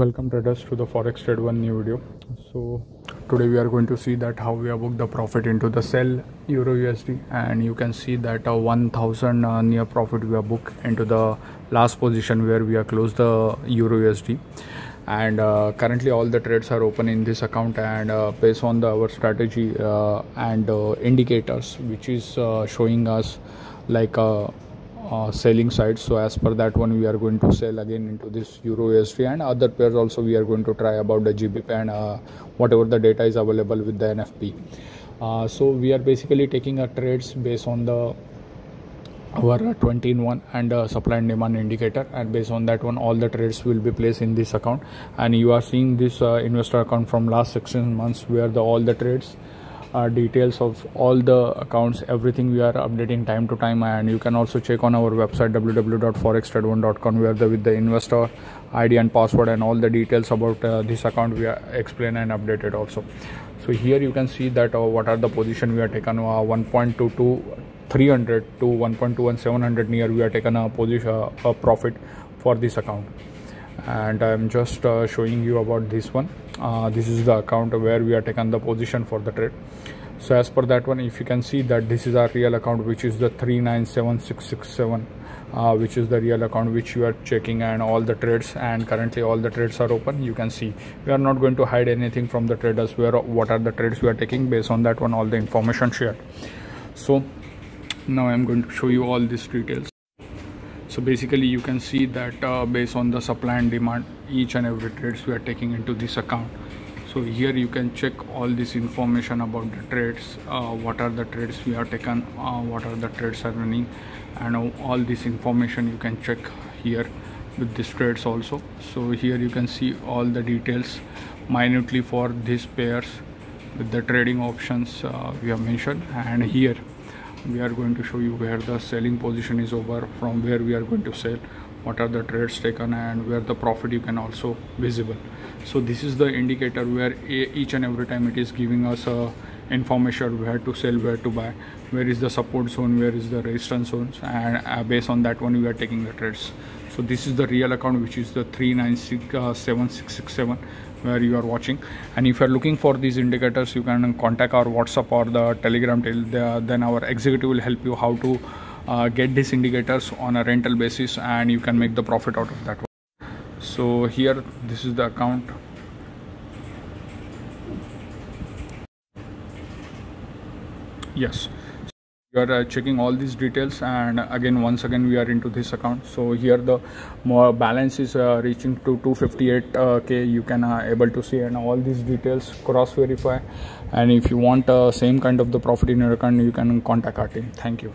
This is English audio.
welcome traders to the forex trade one new video. So today we are going to see that how we have booked the profit into the sell euro usd and you can see that uh, 1000 uh, near profit we have booked into the last position where we are closed the euro usd and uh, currently all the trades are open in this account and uh, based on the, our strategy uh, and uh, indicators which is showing us like a uh, selling side so as per that one we are going to sell again into this euro usd and other pairs also we are going to try about the gbp and uh, whatever the data is available with the nfp uh, so we are basically taking our trades based on the our 20 in 1 and uh, supply and demand indicator. And based on that one all the trades will be placed in this account. And you are seeing this uh, investor account from last 16 months where the all the trades uh, details of all the accounts everything we are updating time to time and you can also check on our website www.forextrade1.com where the with the investor id and password and all the details about uh, this account we are explain and updated also. So here you can see that uh, what are the position we are taken uh, 1.22 300 to 1.2 and 700 near we are taken a position uh, a profit for this account and i'm just uh, showing you about this one. Uh, this is the account where we are taken the position for the trade. So as per that one if you can see that this is our real account which is the 397667 uh, which is the real account which you are checking and all the trades. And currently all the trades are open. You can see we are not going to hide anything from the traders. Where what are the trades we are taking based on that one all the information shared. So now i'm going to show you all these details so basically you can see that uh, based on the supply and demand each and every trades we are taking into this account. So here you can check all this information about the trades uh, what are the trades we are taken uh, what are the trades are running and all this information you can check here with these trades also. So here you can see all the details. Minutely for these pairs with the trading options uh, we have mentioned. And here we are going to show you where the selling position is over from where we are going to sell what are the trades taken and where the profit you can also visible. So this is the indicator where each and every time it is giving us a information where to sell where to buy where is the support zone where is the resistance zones and uh, based on that one we are taking the trades. So this is the real account which is the 397667 uh, where you are watching. And if you are looking for these indicators you can contact our whatsapp or the telegram till the, then our executive will help you how to uh, get these indicators on a rental basis and you can make the profit out of that one. so here this is the account yes. You are uh, checking all these details and again once again we are into this account. So here the more balance is uh, reaching to 258k uh, you can uh, able to see and all these details cross verify. And if you want uh, same kind of the profit in your account you can contact our team. Thank you